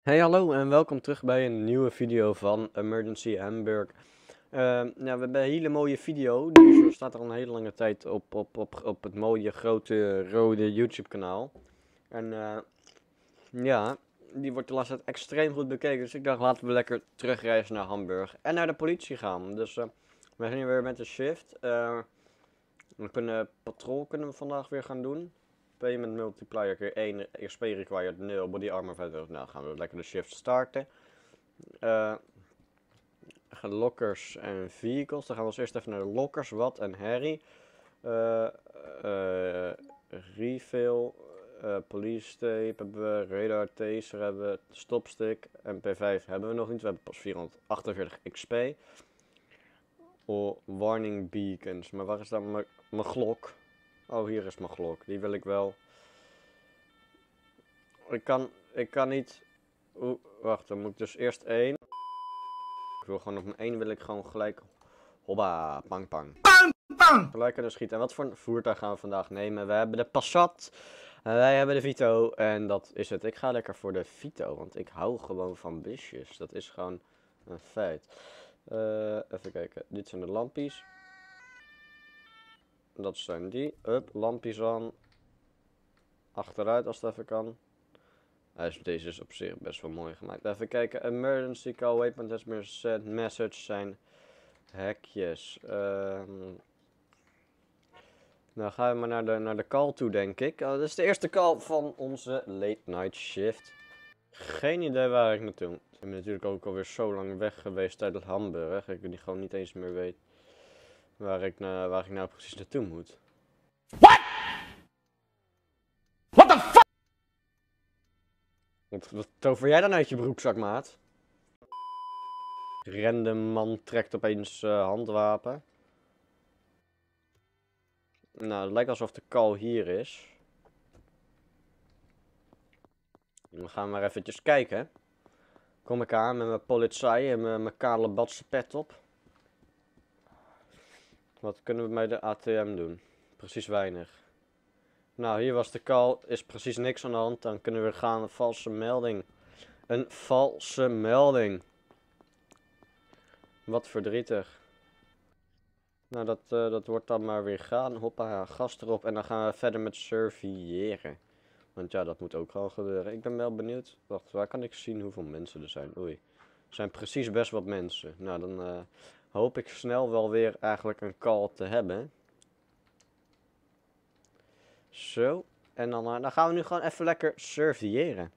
Hey hallo en welkom terug bij een nieuwe video van Emergency Hamburg. Ehm, nou, we hebben een hele mooie video, die staat al een hele lange tijd op, op, op, op het mooie grote rode YouTube kanaal. En eh, ja, die wordt de laatste tijd extreem goed bekeken, dus ik dacht laten we lekker terugreizen naar Hamburg en naar de politie gaan. Dus uh, we zijn weer met de shift. Uh, we kunnen patrol kunnen we vandaag weer gaan doen. Payment multiplier keer 1, XP required 0, body armor 50. Nou, gaan we lekker de shift starten. Uh, lockers en vehicles. Dan gaan we als eerst even naar de lockers. Wat en Harry. Uh, uh, refill. Police tape hebben we. Radar taser hebben we. Stopstick. MP5 hebben we nog niet. We hebben pas 448 XP. Oh, warning beacons. Maar waar is dan mijn glok? Oh, hier is mijn glok. Die wil ik wel. Ik kan, ik kan niet... Oeh, wacht, dan moet ik dus eerst één. Ik wil gewoon op mijn één wil ik gewoon gelijk... Hoppa, pang pang. Pang pang! Gelijk kunnen schieten. En wat voor voertuig gaan we vandaag nemen? We hebben de Passat. En wij hebben de Vito. En dat is het. Ik ga lekker voor de Vito. Want ik hou gewoon van busjes. Dat is gewoon een feit. Uh, even kijken. Dit zijn de lampjes. Dat zijn die. Up, lampjes aan. Achteruit als het even kan. Deze is op zich best wel mooi gemaakt. Even kijken. Emergency call, waypoint has been sent. Message zijn hekjes. Um, nou gaan we maar naar de, naar de call toe, denk ik. Uh, dit is de eerste call van onze late night shift. Geen idee waar ik naartoe. Ik ben natuurlijk ook alweer zo lang weg geweest het Hamburg. Ik die gewoon niet eens meer weet waar ik, na, waar ik nou precies naartoe moet. What? What the fuck? Wat, wat tover jij dan uit je broekzak, maat? Random man trekt opeens uh, handwapen. Nou, het lijkt alsof de call hier is. We gaan maar eventjes kijken. Kom ik aan met mijn politie en mijn, mijn kale badse pet op. Wat kunnen we bij de ATM doen? Precies weinig. Nou, hier was de call. Is precies niks aan de hand. Dan kunnen we gaan. Een valse melding. Een valse melding. Wat verdrietig. Nou, dat, uh, dat wordt dan maar weer gaan. Hoppa, gas erop. En dan gaan we verder met surveilleren. Want ja, dat moet ook gewoon gebeuren. Ik ben wel benieuwd. Wacht, waar kan ik zien hoeveel mensen er zijn? Oei. Er zijn precies best wat mensen. Nou, dan... Uh, hoop ik snel wel weer eigenlijk een call te hebben. Zo. En dan, uh, dan gaan we nu gewoon even lekker surveilleren.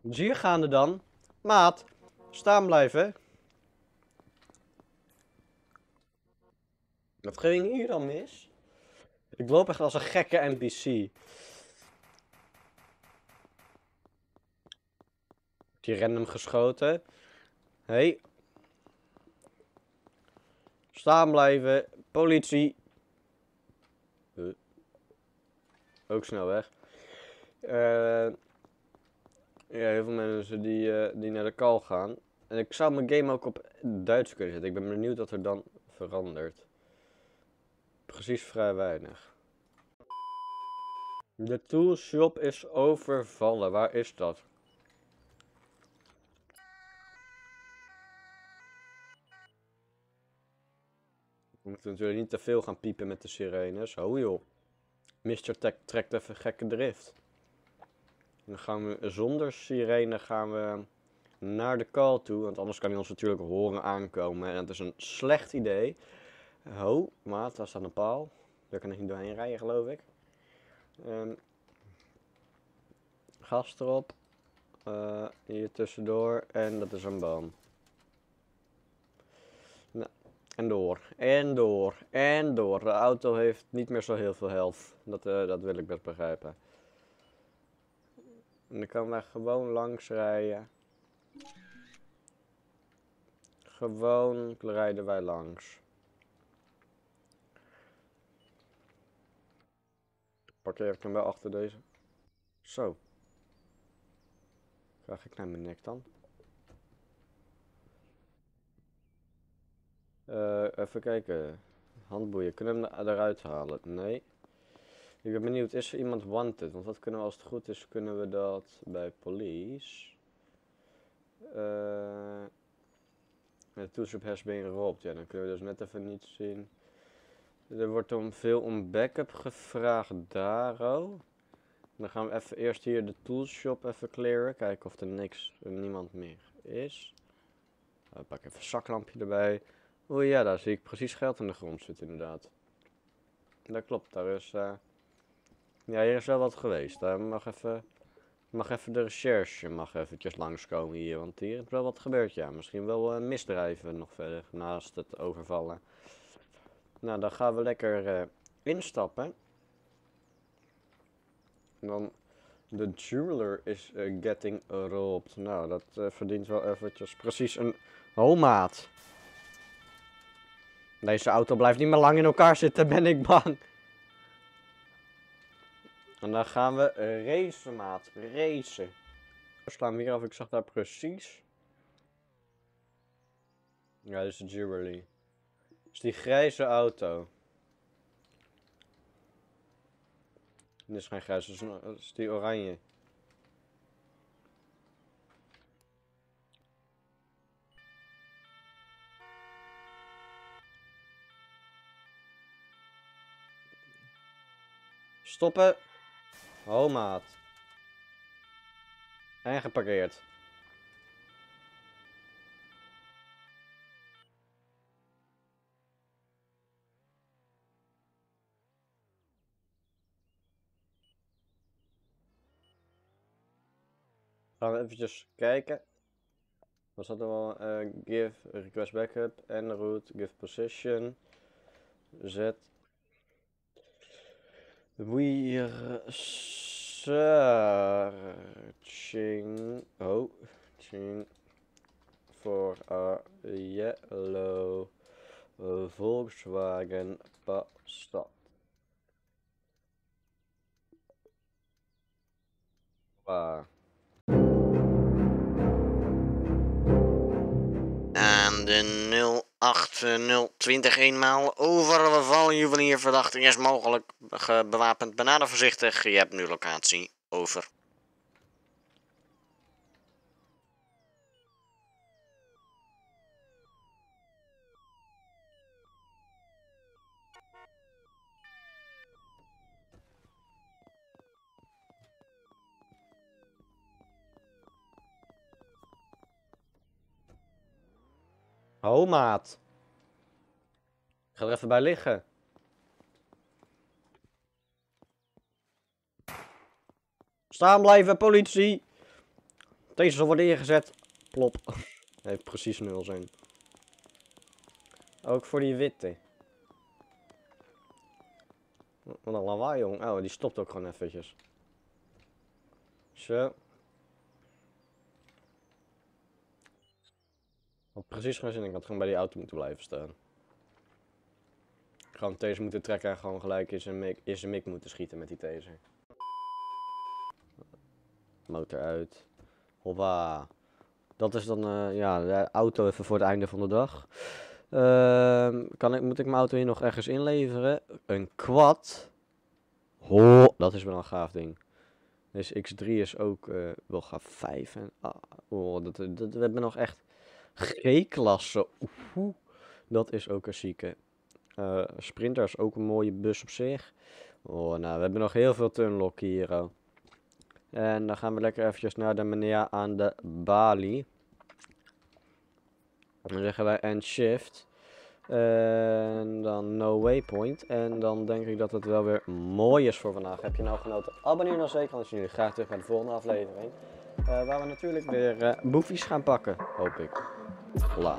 Hier gaande dan. Maat, staan blijven. Wat ging hier dan mis? Ik loop echt als een gekke NPC. Die random geschoten. Hey. Staan blijven. Politie. Ook snel weg. Eh... Ja, heel veel mensen die, uh, die naar de call gaan. En ik zou mijn game ook op Duits kunnen zetten. Ik ben benieuwd wat er dan verandert. Precies vrij weinig. De toolshop is overvallen. Waar is dat? We moeten natuurlijk niet te veel gaan piepen met de sirenes. Ho joh. Mr. Tech trekt even gekke drift. Dan gaan we zonder sirene gaan we naar de call toe. Want anders kan hij ons natuurlijk horen aankomen. En dat is een slecht idee. Ho, maat, daar staat een paal. Daar kan ik niet doorheen rijden, geloof ik. Um, gas erop. Uh, hier tussendoor. En dat is een boom. En door, en door, en door. De auto heeft niet meer zo heel veel health. Dat, eh, dat wil ik best begrijpen. En dan kan wij gewoon langs rijden. Gewoon rijden wij langs. Parkeer ik hem wel achter deze. Zo. Krijg ik naar mijn nek dan? Uh, even kijken. Handboeien. Kunnen we hem eruit halen? Nee. Ik ben benieuwd, is er iemand wanted? Want wat kunnen we als het goed is, kunnen we dat bij police. Uh, de toetsenop has been robbed. Ja, dan kunnen we dus net even niet zien. Er wordt om veel om backup gevraagd daar. Oh. Dan gaan we even eerst hier de toolshop even clearen. Kijken of er niks, niemand meer is. Ik pak even een zaklampje erbij. Oeh ja, daar zie ik precies geld in de grond zitten inderdaad. Dat klopt, daar is... Uh... Ja, hier is wel wat geweest. Mag even... Mag even de recherche mag eventjes langskomen hier, want hier is wel wat gebeurd, ja. Misschien wel uh, misdrijven nog verder, naast het overvallen. Nou, dan gaan we lekker uh, instappen. Dan, de jeweler is uh, getting robbed. Nou, dat verdient wel eventjes precies een... Oh, maat. Deze auto blijft niet meer lang in elkaar zitten, ben ik bang. En dan gaan we racen, maat. Racen. Slaan we hier af, ik zag daar precies. Ja, dit is de Jubilee. Dat is die grijze auto. Dit is geen grijze, dat is die oranje. Stoppen. Oh, maat. En geparkeerd. Gaan we eventjes kijken. Was dat er wel uh, give request backup en route give position z We are searching oh, for a yellow Volkswagen Passat. Wow. En de 08020 eenmaal overvallen juwelier verdachte is mogelijk bewapend. Benader voorzichtig, je hebt nu locatie. Over. Ho maat. Ik ga er even bij liggen. Staan blijven, politie. Deze zal worden ingezet. Plop. Heeft precies nul zijn. Ook voor die witte. Wat een lawaai, jong. Oh, die stopt ook gewoon eventjes. Zo. Had precies geen zin. Ik had gewoon bij die auto moeten blijven staan. Gewoon taser moeten trekken en gewoon gelijk in zijn mik, in mik moeten schieten met die taser. Motor uit. Hoppa. Dat is dan uh, ja, de auto even voor het einde van de dag. Uh, kan ik, moet ik mijn auto hier nog ergens inleveren? Een quad. Ho, dat is wel een gaaf ding. Deze X3 is ook uh, wel gaaf 5. En, ah, oh, dat, dat, we hebben nog echt G-klasse. Dat is ook een zieke. Uh, Sprinter is ook een mooie bus op zich. Oh, nou, we hebben nog heel veel tunlock hier. Oh. En dan gaan we lekker eventjes naar de meneer aan de balie. Dan zeggen wij end shift. En dan no waypoint. En dan denk ik dat het wel weer mooi is voor vandaag. Heb je nou genoten? Abonneer dan zeker. Dan zien jullie graag terug bij de volgende aflevering. Uh, waar we natuurlijk weer uh, gaan pakken. Hoop ik. 不辣